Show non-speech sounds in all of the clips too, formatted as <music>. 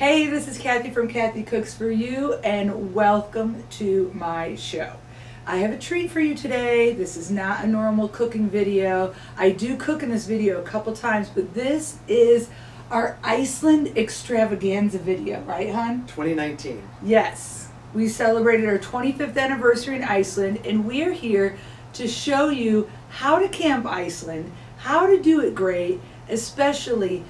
Hey, this is Kathy from Kathy Cooks for You, and welcome to my show. I have a treat for you today. This is not a normal cooking video. I do cook in this video a couple times, but this is our Iceland extravaganza video, right, hon? 2019. Yes. We celebrated our 25th anniversary in Iceland, and we are here to show you how to camp Iceland, how to do it great, especially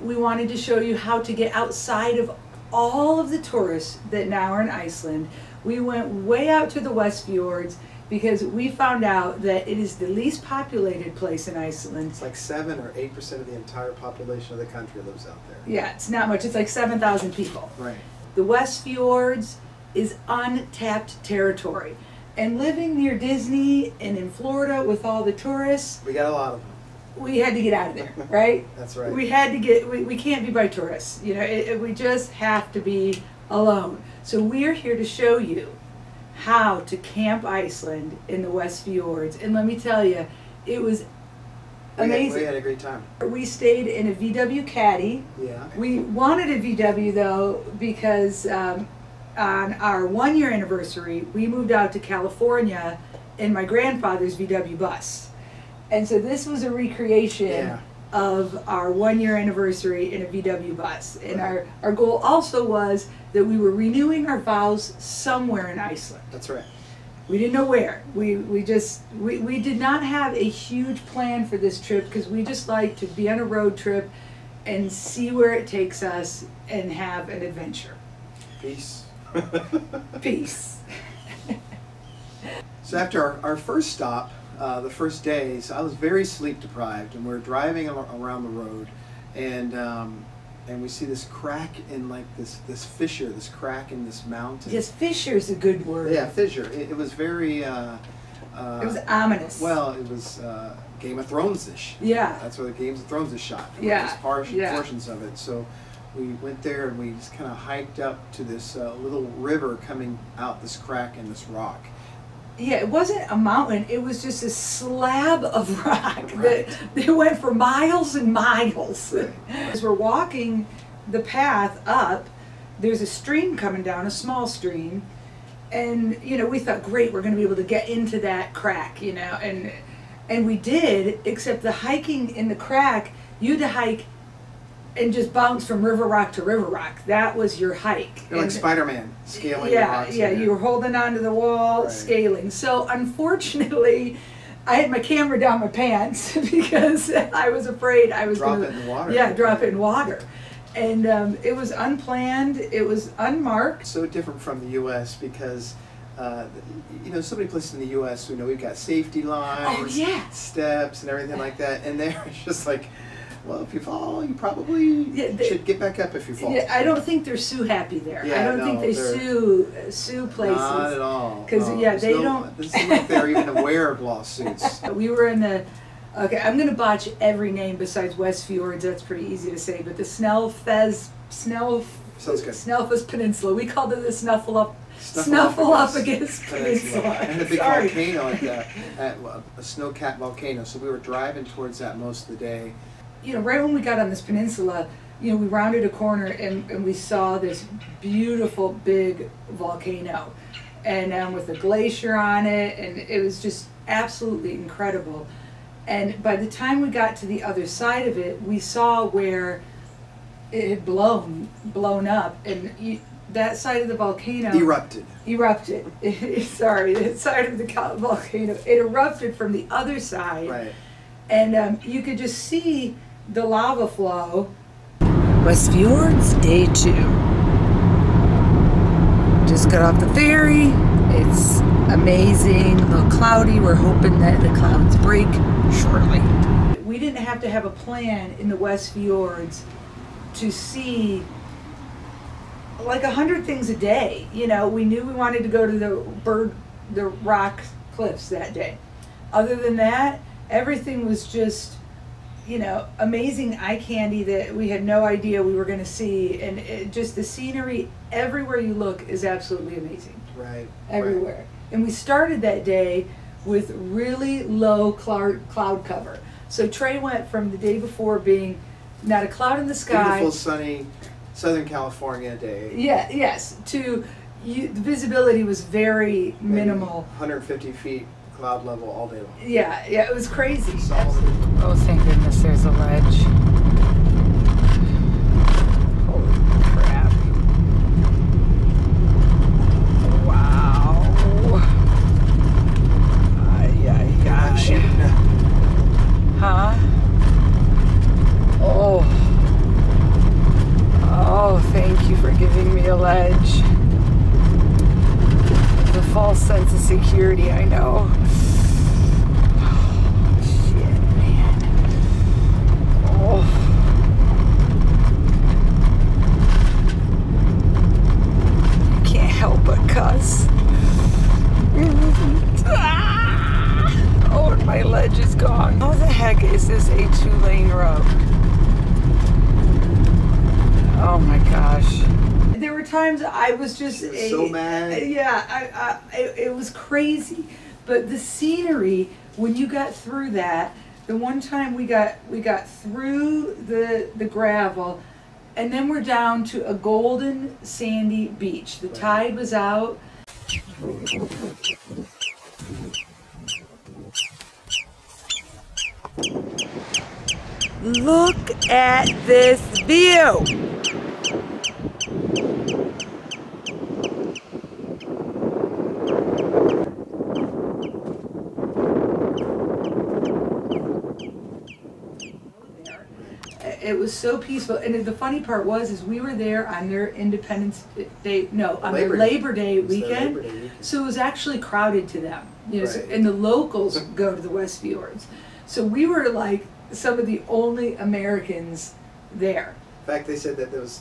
we wanted to show you how to get outside of all of the tourists that now are in Iceland. We went way out to the West Fjords because we found out that it is the least populated place in Iceland. It's like 7 or 8% of the entire population of the country lives out there. Yeah, it's not much. It's like 7,000 people. Right. The West Fjords is untapped territory. And living near Disney and in Florida with all the tourists, We got a lot of them. We had to get out of there, <laughs> right? That's right. We had to get, we, we can't be by tourists. You know, it, it- we just have to be alone. So we're here to show you how to camp Iceland in the West Fjords. And let me tell you, it was we, had, amazing. we had a great time. We stayed in a VW Caddy. Yeah. We wanted a VW though because um, on our one year anniversary, we moved out to California in my grandfather's VW bus. And so this was a recreation Yeah. of our one year anniversary in a VW bus. And our, our goal also was that we were renewing our vows somewhere in Iceland. That's right. We didn't know where. We, we just, we, we did not have a huge plan for this trip because we just like to be on a road trip and see where it takes us and have an adventure. Peace. Peace. <laughs> so after our, our first stop, uh, the first days, I was very sleep deprived, and we are driving ar- around the road, and um, and we see this crack in like this this fissure, this crack in this mountain. Yes, fissure is a good word. Yeah, fissure. It, it was very. Uh, uh, It was ominous. Well, it was uh, Game of Thrones-ish. Yeah. That's where the Game of Thrones is shot. Yeah, just par- yeah. portions of it. So we went there and we just kind of hiked up to this uh, little river coming out this crack in this rock. Yeah, it wasn't a mountain. It was just a slab of <laughs> rock Right. that they went for miles and miles. <laughs> As we're walking the path up, there's a stream coming down, a small stream, and you know we thought, great, we're going to be able to get into that crack, you know, and and we did. Except the hiking in the crack, you had to hike and just bounce from river rock to river rock. That was your hike. You're like And- Spider-Man scaling yeah, the rocks. in yeah, you were holding onto the wall, Right. scaling. So unfortunately, I had my camera down my pants <laughs> because I was afraid I was Drop gonna, it in water. Yeah, drop it in water, and um, it was unplanned. It was unmarked. so different from the U.S. because. Uh, you know, so many places in the U.S. We know we've got safety lines, Oh, yes. steps, and everything like that, and there it's <laughs> just like, well, if you fall, you probably Yeah, they- should get back up if you fall. Yeah, I don't think they're sue happy there. I don't think no, they they're- sue uh, sue places. Not at all. 'Cause, no. yeah, they no- don't- It doesn't seem like they're even aware of lawsuits. <laughs> We were in the, okay, I'm gonna botch every name besides West Fjords, that's pretty easy to say, but the Snellfez, Snell, Sounds good. Snellfus Peninsula, we called it the Snuffleup, Snuffleupagus Snuffleupagus <laughs> Peninsula. And a big Sorry. volcano at the, <laughs> at a snow-capped volcano. So we were driving towards that most of the day. You know, right when we got on this peninsula, you know, we rounded a corner and, and we saw this beautiful big volcano. And um, with a glacier on it, and it was just absolutely incredible. And by the time we got to the other side of it, we saw where it had blown, blown up, and you, that side of the volcano Erupted. erupted. <laughs> Sorry, the side of the volcano it erupted from the other side, Right. and um, you could just see the lava flow. West Fjords, day two. Just got off the ferry. It's amazing. A little cloudy. We're hoping that the clouds break shortly. We didn't have to have a plan in the West Fjords to see like a hundred things a day. You know, we knew we wanted to go to the bird, the rock cliffs that day. Other than that, everything was just, you know, amazing eye candy that we had no idea we were going to see, and it, just the scenery everywhere you look is absolutely amazing, Right. everywhere. And we started that day with really low cloud cloud cover. So Trey went from the day before being not a cloud in the sky. Beautiful sunny Southern California day. Yeah, yes. To you, the visibility was very minimal. 150 feet cloud level all day long. Yeah, yeah, it was crazy. Solid. Oh, thank goodness there's a ledge. Holy crap. Wow. Ay, ay, ay. Huh? Oh. Oh, thank you for giving me a ledge. The false sense of security, I know. Oh, shit, man. Oh. I can't help but cuss. Ah! Oh, and my ledge is gone. How the heck is this a two-lane road? Oh my gosh. There were times I was just She a- so mad. Yeah, I, I, it, it was crazy. But the scenery when you got through that, the one time we got we got through the the gravel, and then we're down to a golden sandy beach. The Right. tide was out. Look at this view. It was so peaceful, and the funny part was, is we were there on their Independence Day, no, on Labor their Day. Labor Day weekend. Labor Day weekend. So it was actually crowded to them, you know, so- and the locals go to the West Fjords. So we were like some of the only Americans there. In fact, they said that there was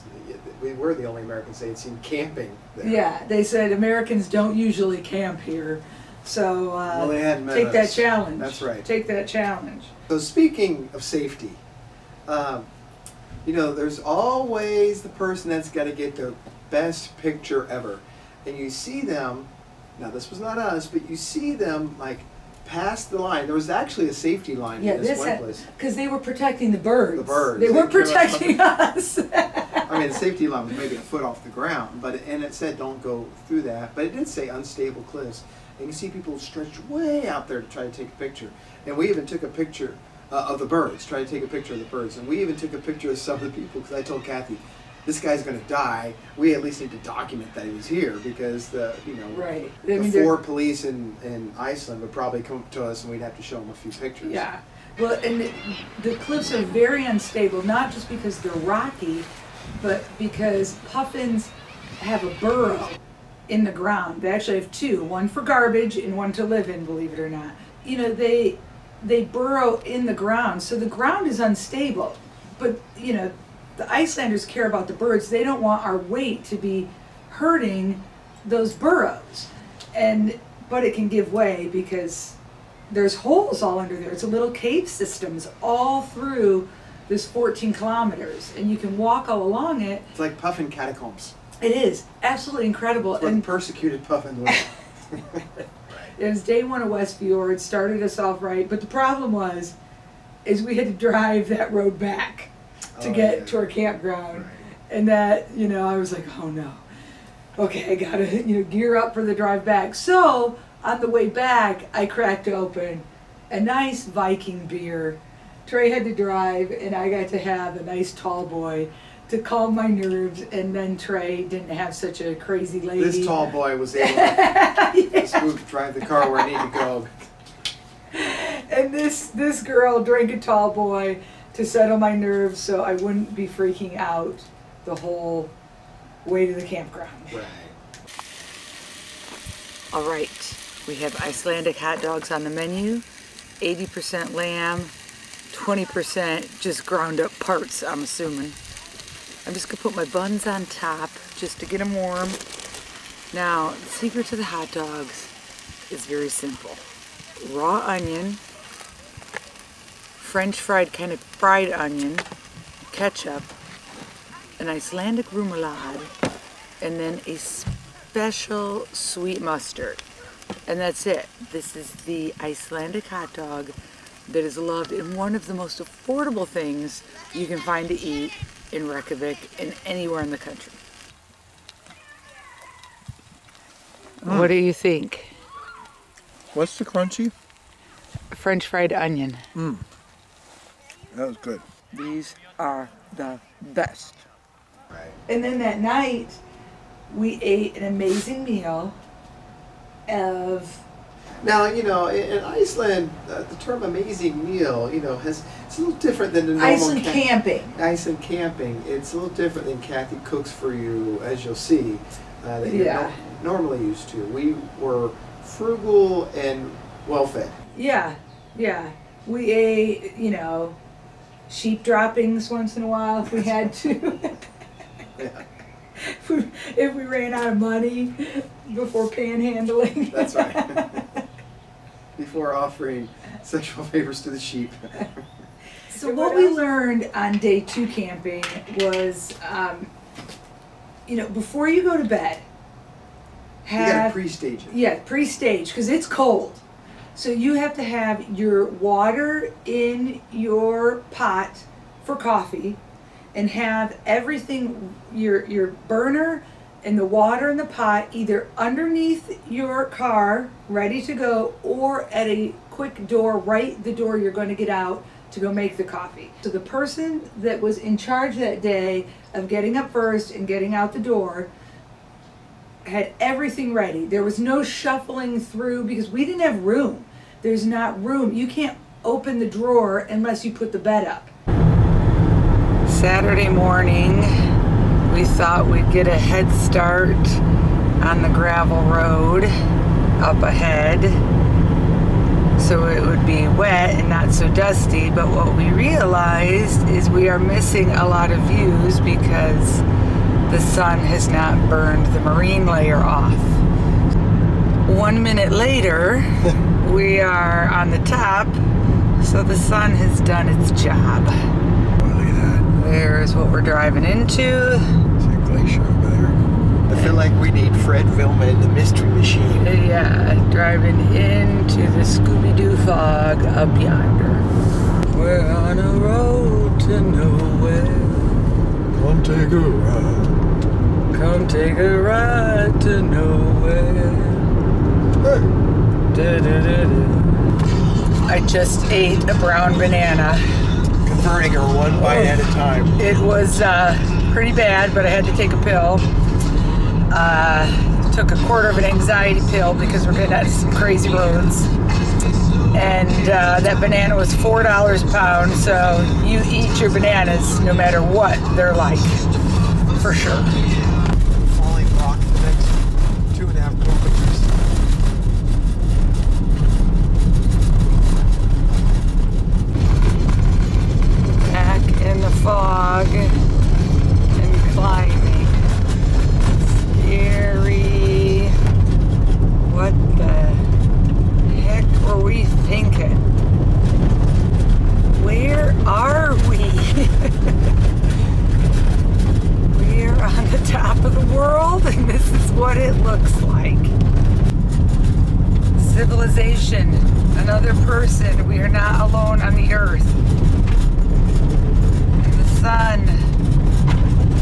we were the only Americans they had seen camping there. Yeah, they said Americans don't usually camp here, so uh, Well, they hadn't met take that challenge. That's right. Take that challenge. So speaking of safety, um, you know, there's always the person that's got to get the best picture ever, and you see them. Now this was not us, but you see them like past the line. There was actually a safety line Yeah, in this, this one had place. because they were protecting the birds. The birds. They They weren't protecting <laughs> us. I mean, the safety line was maybe a foot off the ground, but and it said don't go through that. But it did say unstable cliffs. And you see people stretched way out there to try to take a picture. And we even took a picture uh, of the birds, trying to take a picture of the birds. And we even took a picture of some of the people because I told Kathy, this guy's going to die. We at least need to document that he was here because the you know right. I the mean, four police in, in Iceland would probably come up to us and we'd have to show them a few pictures. Yeah. Well, and the, the cliffs are very unstable, not just because they're rocky, but because puffins have a burrow in the ground. They actually have two, one for garbage and one to live in, believe it or not. You know, they they burrow in the ground, so the ground is unstable. But, you know, the Icelanders care about the birds. They don't want our weight to be hurting those burrows. And but it can give way because there's holes all under there. It's a little cave systems all through this 14 kilometers, and you can walk all along it. It's like puffin catacombs. It is absolutely incredible. It's And persecuted puffin. <laughs> it was day one of West Fjord, started us off right, but the problem was, is we had to drive that road back to Oh, get yeah. to our campground, Right. and that you know I was like, oh no, okay, I gotta you know gear up for the drive back. So on the way back, I cracked open a nice Viking beer. Trey had to drive, and I got to have a nice tall boy to calm my nerves, and then Trey didn't have such a crazy lady. This tall boy was able to Yeah. <laughs> just move to drive the car where I need to go. and this this girl drank a tall boy to settle my nerves so I wouldn't be freaking out the whole way to the campground. Right. All right, we have Icelandic hot dogs on the menu. 80% lamb, 20% just ground up parts, I'm assuming. I'm just gonna put my buns on top just to get them warm. Now, the secret to the hot dogs is very simple. Raw onion, French fried kind of fried onion, ketchup, an Icelandic remoulade, and then a special sweet mustard. And that's it. This is the Icelandic hot dog that is loved and one of the most affordable things you can find to eat in Reykjavik and anywhere in the country. Mm. What do you think? What's the crunchy? French fried onion. Mm. That was good. These are the best. And then that night, we ate an amazing meal of Now, you know, in, in Iceland, uh, the term "amazing meal," you know, has it's a little different than the normal Iceland ca- camping. Iceland camping. It's a little different than Kathy cooks for you, as you'll see, uh, that you're no- normally used to. We were frugal and well fed. Yeah, yeah. We ate, you know, sheep droppings once in a while if we had to. <laughs> Yeah, if, we, if we ran out of money before panhandling. that's right. <laughs> Before offering sexual <laughs> favors to the sheep. <laughs> So what we learned on day two camping was, um, you know, before you go to bed, you got to have pre-stage it. yeah pre-stage because it's cold. So you have to have your water in your pot for coffee, and have everything your your burner and the water in the pot either underneath your car ready to go or at a quick door right the door you're going to get out to go make the coffee. So the person that was in charge that day of getting up first and getting out the door had everything ready. There was no shuffling through because we didn't have room. There's not room. You can't open the drawer unless you put the bed up. Saturday morning, we thought we'd get a head start on the gravel road up ahead so it would be wet and not so dusty. But what we realized is we are missing a lot of views because the sun has not burned the marine layer off. One minute later, <laughs> we are on the top, so the sun has done its job. Look at that. There's what we're driving into. It's a glacier over there. I feel like we need Fred Velma in the Mystery Machine. Yeah, driving into the Scooby Doo fog up yonder. We're on a road to nowhere. Come take a ride. Come take a ride to nowhere. Hey. Du-du-du-du. I just ate a brown banana. Converting her one bite at a time. It was uh, pretty bad, but I had to take a pill. Uh, took a quarter of an anxiety pill because we're getting out some crazy roads. And uh, that banana was four dollars a pound, so you eat your bananas no matter what they're like, for sure. Civilization, another person. We are not alone on the earth and the sun.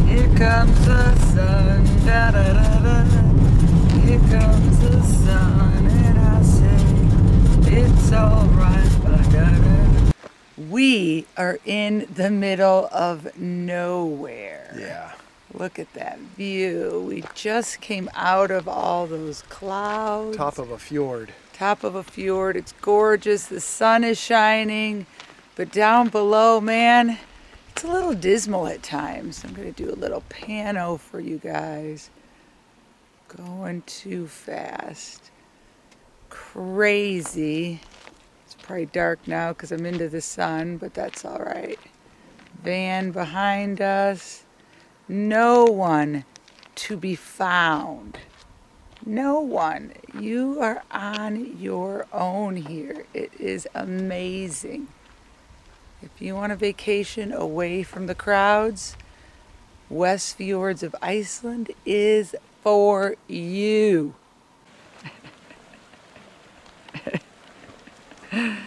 Here comes the sun. Da, da, da. Here comes the sun, and I say it's alright. Ba, da, da. We are in the middle of nowhere. Yeah. Look at that view. We just came out of all those clouds Top of a fjord. Top of a fjord. It's gorgeous. The sun is shining. But down below, man, it's a little dismal at times. I'm going to do a little pano for you guys. Going too fast. Crazy. It's probably dark now because I'm into the sun, but that's all right. Van behind us. No one to be found. No one. You are on your own here. It is amazing. If you want a vacation away from the crowds, West Fjords of Iceland is for you. <laughs>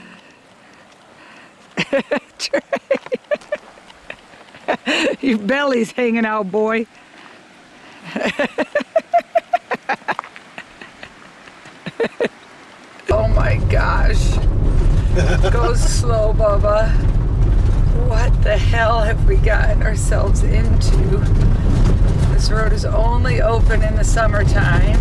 Your belly's hanging out, boy. <laughs> oh my gosh. <laughs> Go slow, Bubba. What the hell have we gotten ourselves into? This road is only open in the summertime.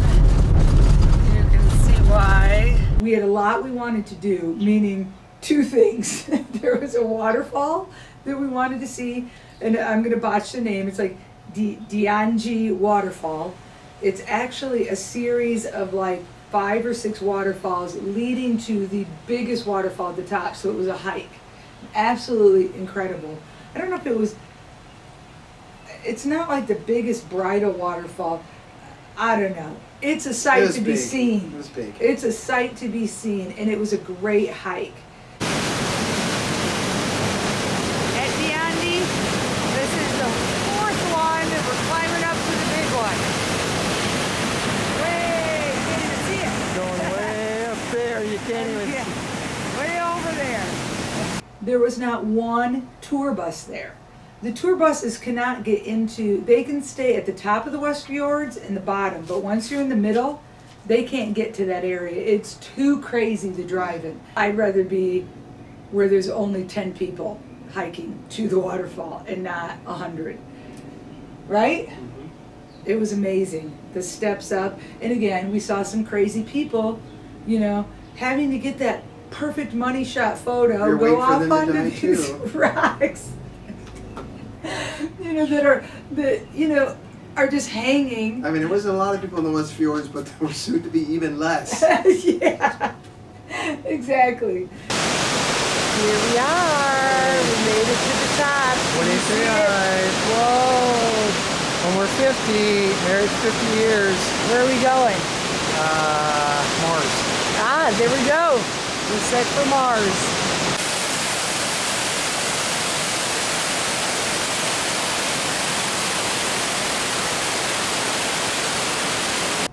You can see why. We had a lot we wanted to do, meaning two things. <laughs> there was a waterfall that we wanted to see, and I'm going to botch the name. It's like Di- Dianji Waterfall. It's actually a series of like five or six waterfalls leading to the biggest waterfall at the top. So it was a hike. Absolutely incredible. I don't know if it was, it's not like the biggest bridal waterfall. I don't know. It's a sight was to be seen. It was big. It's a sight to be seen, and it was a great hike. At the Andes, this is the fourth one, and we're climbing up to the big one. Way, you can't even see it. Going way up there, you can't even Yeah, way over there. There was not one tour bus there. The tour buses cannot get into, they can stay at the top of the West Fjords and the bottom, but once you're in the middle, they can't get to that area. It's too crazy to drive in. I'd rather be where there's only 10 people hiking to the waterfall and not 100. Right? Mm-hmm. It was amazing. The steps up. And again, we saw some crazy people, you know, having to get that perfect money shot photo, You're go waiting for off them onto these too. <laughs> rocks. you know, that are that you know are just hanging. I mean, there wasn't a lot of people in the West Fjords, but there were soon to be even less. <laughs> yeah. Exactly. Here we are. We made it to the top. Can you see? Whoa. When we're 50, married 50 years, Where are we going? uh, Mars. Ah, there we go. We're set for Mars.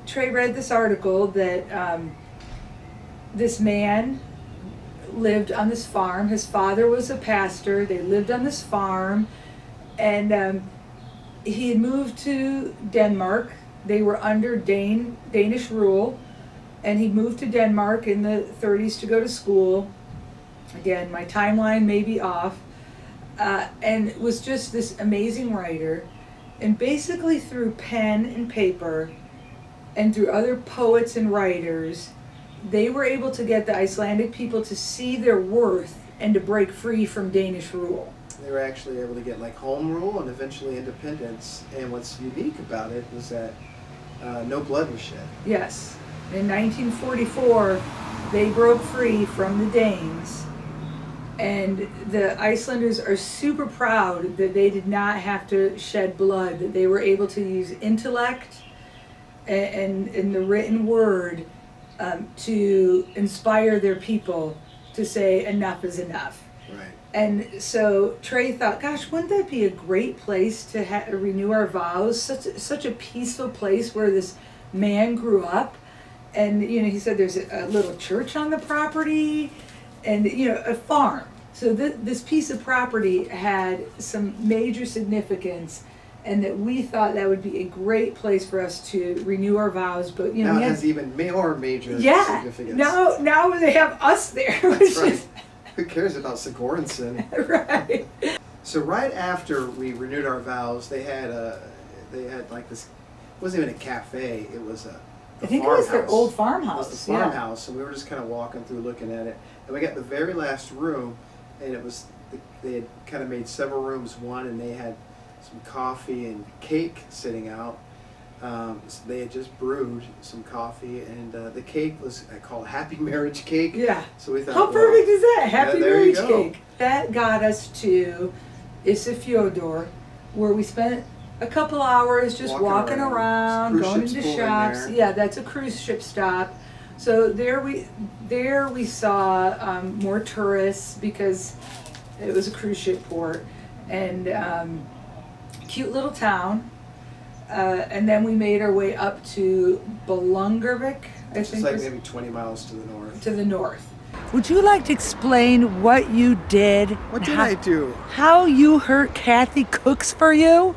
Trey read this article that um, this man lived on this farm. His father was a pastor. They lived on this farm, and um, he had moved to Denmark. They were under Danish rule, and he moved to Denmark in the 30s to go to school. Again, my timeline may be off, uh, and was just this amazing writer. And basically, through pen and paper, and through other poets and writers, they were able to get the Icelandic people to see their worth and to break free from Danish rule. They were actually able to get like home rule and eventually independence. And what's unique about it was that uh, no blood was shed. Yes. In 1944, they broke free from the Danes. And the Icelanders are super proud that they did not have to shed blood, that they were able to use intellect and, and, and the written word um, to inspire their people to say enough is enough. Right. And so Trey thought, gosh, wouldn't that be a great place to ha- renew our vows? Such such a peaceful place where this man grew up, and you know, he said there's a, a little church on the property, and you know, a farm. So th- this piece of property had some major significance, and that we thought that would be a great place for us to renew our vows. But you know, now it had- has even more major yeah, significance. now now they have us there, which That's right. is Who cares about Sigurdsson? <laughs> right. So right after we renewed our vows, they had a, they had like this. It wasn't even a cafe. It was a. I think it was their farmhouse. old It farmhouse. was the yeah. farmhouse, and we were just kind of walking through, looking at it, and we got the very last room, and it was they had kind of made several rooms one, and they had some coffee and cake sitting out. Um, so they had just brewed some coffee, and uh, the cake was uh, called Happy <laughs> Marriage Cake. Yeah. So we thought, How well, perfect is that? Happy you marriage cake. That got us to Isafjordur, where we spent a couple hours just Walking walking, around. around, going into shops. Yeah, that's a cruise ship stop. So there we there we saw um, more tourists because it was a cruise ship port and um, cute little town. Uh, and then we made our way up to Belungervik, I It's think. like maybe 20 miles to the north. to the north. Would you like to explain what you did? What did how, I do? How you hurt Kathy cooks for you?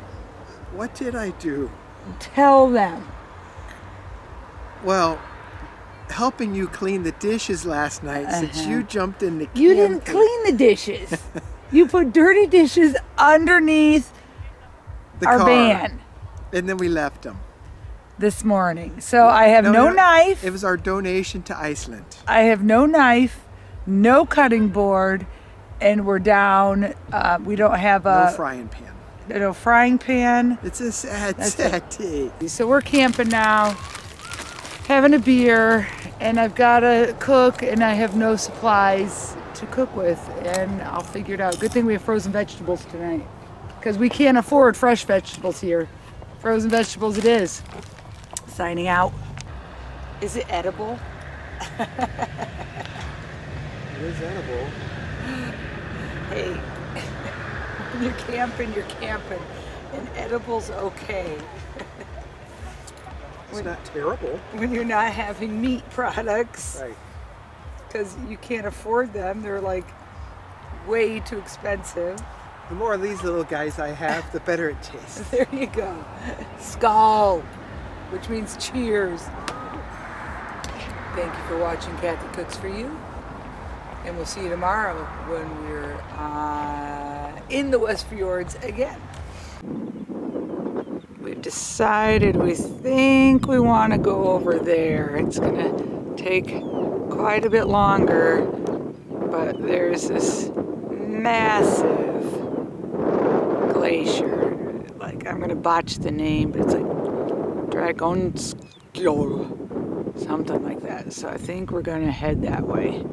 What did I do? Tell them. Well, helping you clean the dishes last night since Uh-huh. you jumped in the You didn't clean the dishes. <laughs> you put dirty dishes underneath the our car, van and then we left them. this morning. So I have no, knife. It was our donation to Iceland. I have no knife, no cutting board, and we're down. Uh, we don't have No a frying pan. No frying pan. It's a sad, That's sad day. So we're camping now, having a beer, and I've got to cook, and I have no supplies to cook with, and I'll figure it out. Good thing we have frozen vegetables tonight, because we can't afford fresh vegetables here. Frozen vegetables it is. Signing out. Is it edible? <laughs> It is edible. Hey, when you're camping, you're camping, and edible's okay. It's not terrible. When you're not having meat products. Right. because you can't afford them. They're like way too expensive. The more of these little guys I have, the better it tastes. <laughs> There you go. Skull, which means cheers. Thank you for watching Kathy Cooks for You. And we'll see you tomorrow when we're uh, in the West Fjords again. We've decided we think we want to go over there. It's going to take quite a bit longer, but there's this massive glacier. Like, I'm going to botch the name, but it's like Dragonskjol, something like that. So I think we're going to head that way.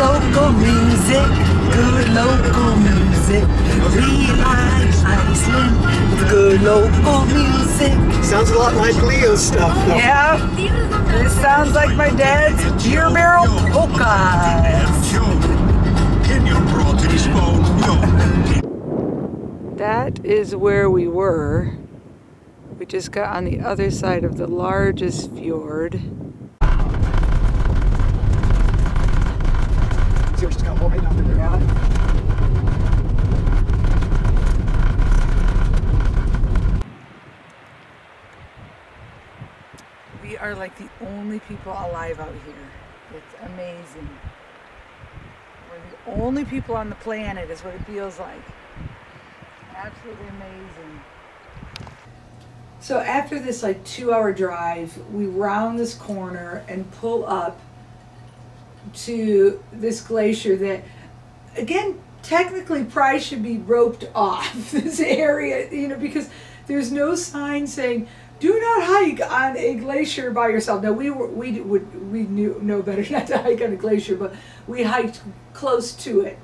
Local music, good local music. We like Iceland with good local music. Sounds a lot like Leo's stuff, though. Yeah, this sounds like my dad's beer barrel polkas. That is where we were. We just got on the other side of the largest fjord. Just got right under there. We are like the only people alive out here. It's amazing. Only people on the planet, is what it feels like. Absolutely amazing. So after this like two hour drive, we round this corner and pull up to this glacier that, again, technically probably should be roped off <laughs> this area, you know, because there's no sign saying do not hike on a glacier by yourself. Now we were, we would we knew know better <laughs> not to hike on a glacier, but we hiked close to it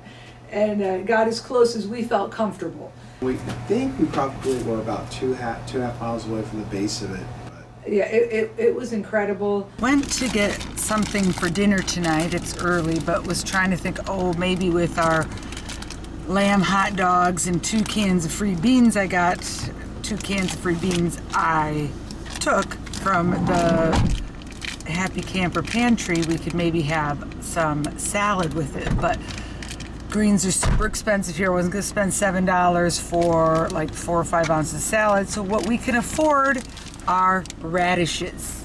and uh, got as close as we felt comfortable. We think we probably were about two half two and a half miles away from the base of it. But Yeah, it, it, it was incredible. Went to get something for dinner tonight. It's early, but was trying to think, oh, maybe with our lamb hot dogs and two cans of free beans I got, two cans of free beans I took from the Happy Camper pantry, we could maybe have some salad with it. But greens are super expensive here. I wasn't gonna spend seven dollars for like four or five ounces of salad. So what we can afford are radishes.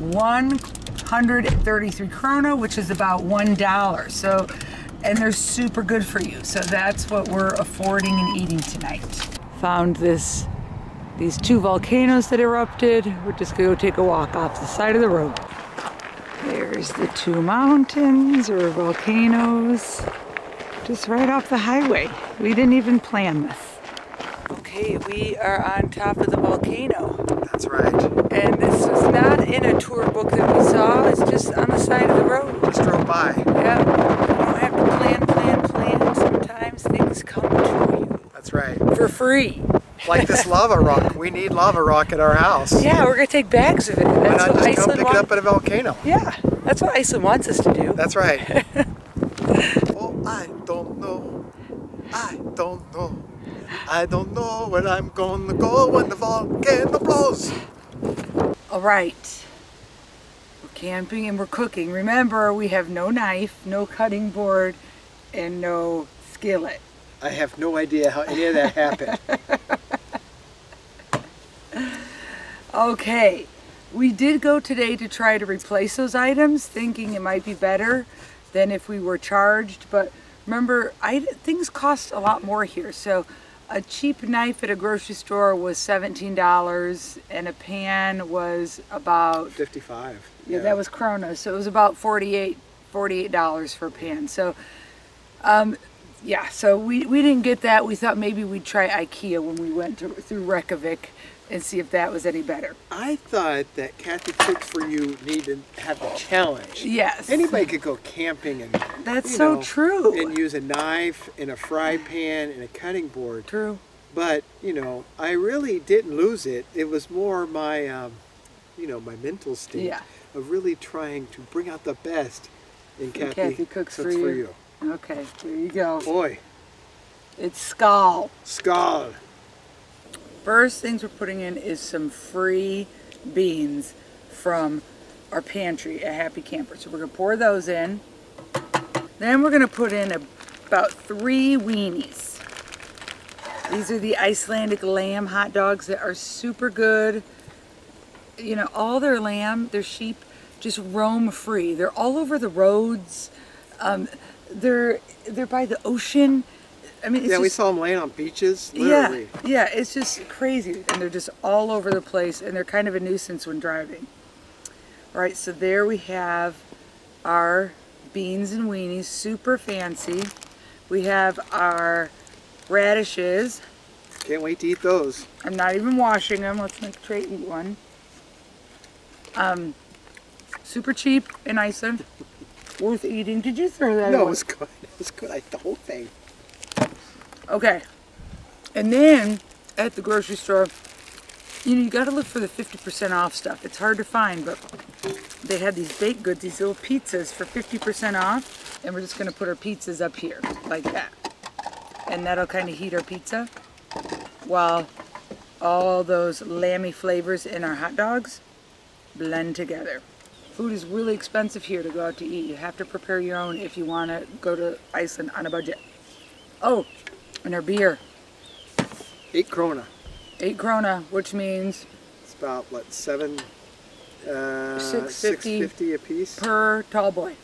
133 krona, which is about one dollar. So, and they're super good for you. So that's what we're affording and eating tonight. Found this, these two volcanoes that erupted. We're just gonna go take a walk off the side of the road. There's the two mountains or volcanoes just right off the highway. We didn't even plan this. Okay, we are on top of the volcano. that's right. And this was not in a tour book that we saw, it's just on the side of the road. Just drove by. Yeah, you don't have to plan, plan, plan. Sometimes things come to you That's right. For free. like this lava rock. We need lava rock at our house. Yeah, we're gonna take bags of it. Why That's not what just come Iceland pick it wants. up at a volcano? Yeah, that's what Iceland wants us to do. That's right. <laughs> oh, I don't know. I don't know. I don't know where I'm gonna go when the volcano blows. All right. We're camping and we're cooking. Remember, we have no knife, no cutting board, and no skillet. I have no idea how any of that happened. <laughs> Okay. We did go today to try to replace those items, thinking it might be better than if we were charged. But remember, I, things cost a lot more here. So a cheap knife at a grocery store was $17 and a pan was about 55. Yeah, that was krona. So it was about 48 $48 for a pan. So, um, yeah, so we, we didn't get that. We thought maybe we'd try IKEA when we went to, through Reykjavik and see if that was any better. I thought that Kathy Cook for You needed to have a challenge. Yes. Anybody could go camping and That's so know, true. and use a knife and a fry pan and a cutting board. True. But you know, I really didn't lose it. It was more my, um, you know, my mental state Yeah. of really trying to bring out the best in Kathy, Kathy Cooks for You. Okay, there you go. Boy, It's Skull. Skull. First things we're putting in is some free beans from our pantry at Happy Camper. So we're gonna pour those in. Then we're gonna put in a, about three weenies. These are the Icelandic lamb hot dogs that are super good. You know, all their lamb, their sheep, just roam free. They're all over the roads. Um, they're they're by the ocean. I mean, it's Yeah, we saw them laying on beaches. yeah, yeah, it's just crazy, and they're just all over the place, and they're kind of a nuisance when driving. All right, so there we have our beans and weenies, super fancy. We have our radishes. Can't wait to eat those. I'm not even washing them. Let's make Trey eat one. Um, super cheap in Iceland. Worth eating. Did you throw that No, it was good. It was good. I ate the whole thing. Okay. And then at the grocery store, you know, you got to look for the 50% off stuff. It's hard to find, but they had these baked goods, these little pizzas for 50% off. And we're just going to put our pizzas up here like that. And that'll kind of heat our pizza while all those lammy flavors in our hot dogs blend together. Food is really expensive here to go out to eat. You have to prepare your own if you want to go to Iceland on a budget. Oh, and our beer, Eight krona. eight krona, which means It's about what seven, uh, Six six fifty. fifty a piece. per tall boy,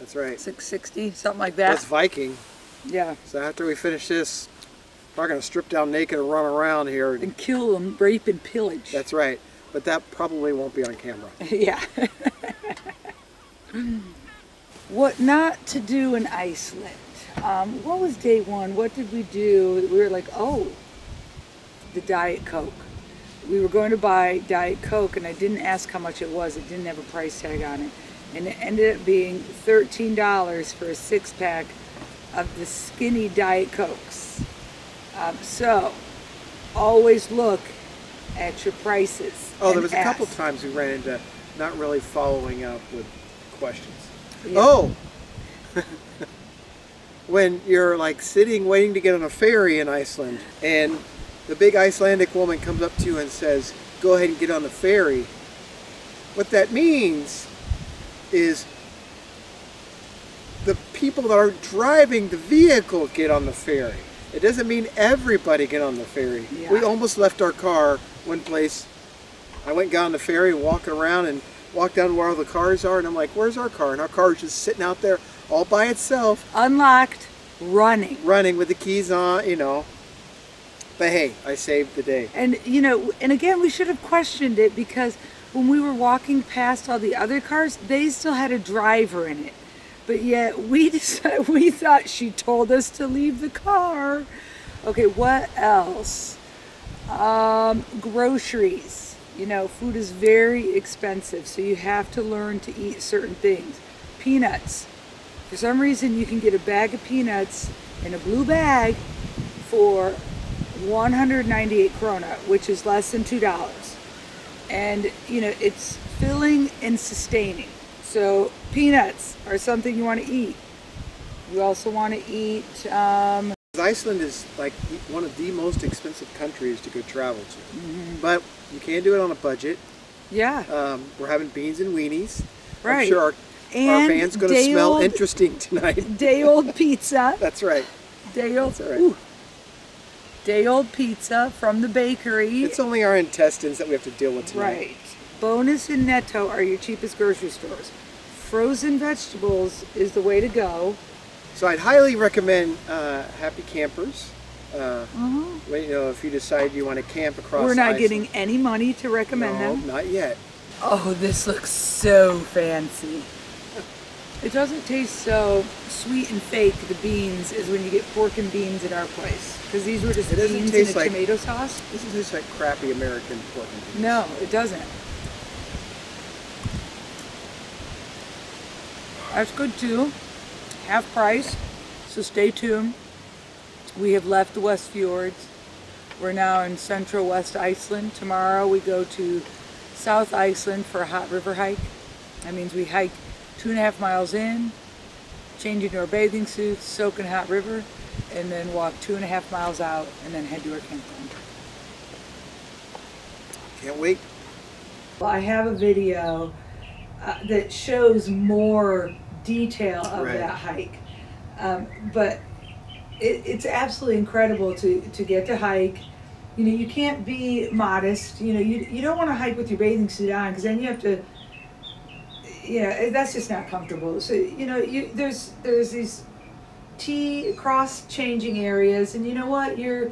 That's right. 660, something like that. That's. Viking. Yeah, So after we finish this, we're not gonna strip down naked and run around here. and kill them, rape and pillage. That's right. But that probably won't be on camera. <laughs> yeah. <laughs> <laughs> what not to do in Iceland? Um, what was day one? What did we do? We were like, oh, the Diet Coke. We were going to buy Diet Coke, and I didn't ask how much it was. It didn't have a price tag on it, and it ended up being thirteen dollars for a six pack of the skinny Diet Cokes. Um, so, always look at your prices. Oh, there was a couple times we ran into not really following up with questions. Yeah. Oh! <laughs> when you're like sitting waiting to get on a ferry in Iceland and the big Icelandic woman comes up to you and says, go ahead and get on the ferry. What that means is the people that are driving the vehicle get on the ferry. It doesn't mean everybody get on the ferry. Yeah. We almost left our car one place. I went down the ferry, walking around and walked down to where all the cars are, and I'm like, where's our car? And our car is just sitting out there all by itself, Unlocked, running. running with the keys on, you know. But hey, I saved the day. And you know, and again, we should have questioned it because when we were walking past all the other cars, they still had a driver in it. But yet we <laughs> decided, we thought she told us to leave the car. Okay, what else? Um, groceries. You know, food is very expensive, so you have to learn to eat certain things. Peanuts. For some reason, you can get a bag of peanuts in a blue bag for 198 krona, which is less than two dollars. And you know, it's filling and sustaining. So peanuts are something you want to eat. You also want to eat. Um, Iceland is like one of the most expensive countries to go travel to, Mm-hmm. but you can do it on a budget. yeah, Um, we're having beans and weenies. Right. I'm sure our, our And fans going to smell day-old- interesting tonight. <laughs> day old pizza. That's right. Day old. all right. ooh. Day old pizza from the bakery. It's only our intestines that we have to deal with tonight. Right. Bonus and Netto are your cheapest grocery stores. Frozen vegetables is the way to go. So I'd highly recommend uh, Happy Campers. Uh, when, you know, if you decide you want to camp across. Mm-hmm. We're not Iceland. getting any money to recommend no, them. not yet. Oh, this looks so fancy. It doesn't taste so sweet and fake, the beans, is when you get pork and beans at our place. Because these were just It beans and taste a like- tomato sauce. This is just like crappy American pork. and beans. No, it doesn't. That's good too. Half price. So stay tuned. We have left the West Fjords. We're now in central West Iceland. Tomorrow we go to South Iceland for a hot river hike. That means we hike two and a half miles in, change into our bathing suits, soak in hot river, and then walk two and a half miles out and then head to our campground. Can't wait. Well, I have a video uh, that shows more detail of Right. that hike. Um, but it, it's absolutely incredible to, to get to hike. You know, you can't be modest. You know, you, you don't want to hike with your bathing suit on because then you have to. Yeah, that's just not comfortable. So you know, you there's there's these T cross changing areas, and you know what? You're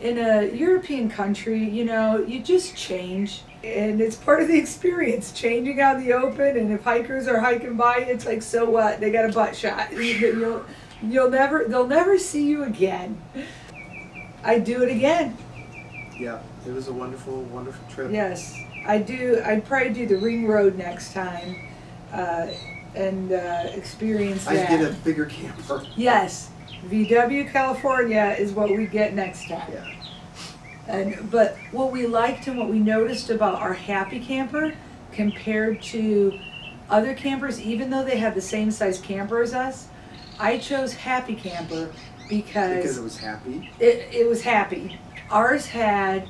in a European country. You know, you just change, and it's part of the experience. Changing out in the open, and if hikers are hiking by, it's like so what? They got a butt shot. <laughs> You- You'll you'll never they'll never see you again. I'd do it again. Yeah, it was a wonderful, wonderful trip. Yes, I do. I'd probably do the ring road next time, uh, and uh, experience I get a bigger camper. Yes, VW California is what we get next time. Yeah. And but what we liked and what we noticed about our happy camper compared to other campers, even though they had the same size camper as us, I chose happy camper Because because it was happy. it, it was happy. Ours had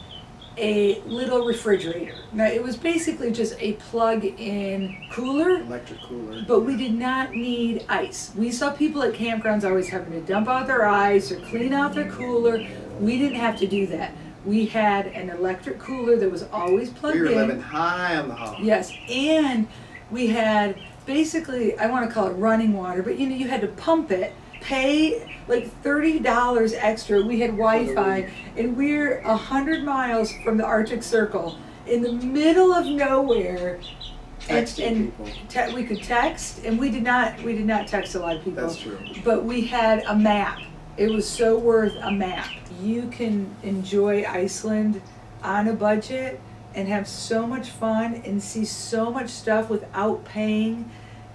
a little refrigerator. Now it was basically just a plug-in cooler Electric cooler. but we did not need ice. We saw people at campgrounds always having to dump out their ice or clean out their cooler. We didn't have to do that. We had an electric cooler that was always plugged in. we were in. living high on the hog. Yes, and we had basically I want to call it running water, but you know you had to pump it, pay like thirty dollars extra. We had Wi-Fi, and we're a hundred miles from the Arctic Circle in the middle of nowhere. And, Texting and people. te- we could text, and we did not. We did not text a lot of people. That's true. But we had a map. It was so worth a map. You can enjoy Iceland on a budget and have so much fun and see so much stuff without paying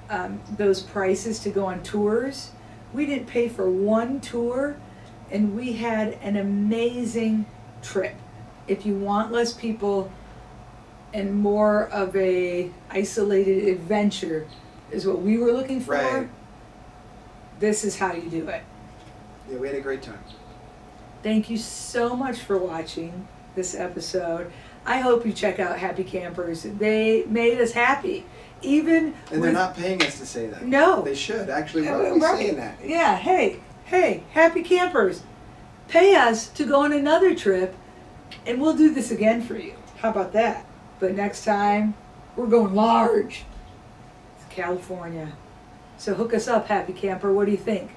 um, those prices to go on tours. We didn't pay for one tour, and we had an amazing trip. If you want less people and more of a isolated adventure, is what we were looking for. Right. This is how you do it. Yeah, we had a great time. Thank you so much for watching this episode. I hope you check out Happy Campers. They made us happy. Even And they're with- not paying us to say that. No. They should. Actually, why are we right. saying that? Yeah, hey, hey, Happy Campers. Pay us to go on another trip and we'll do this again for you. How about that? But next time, we're going large. It's California. So hook us up, Happy Camper. What do you think?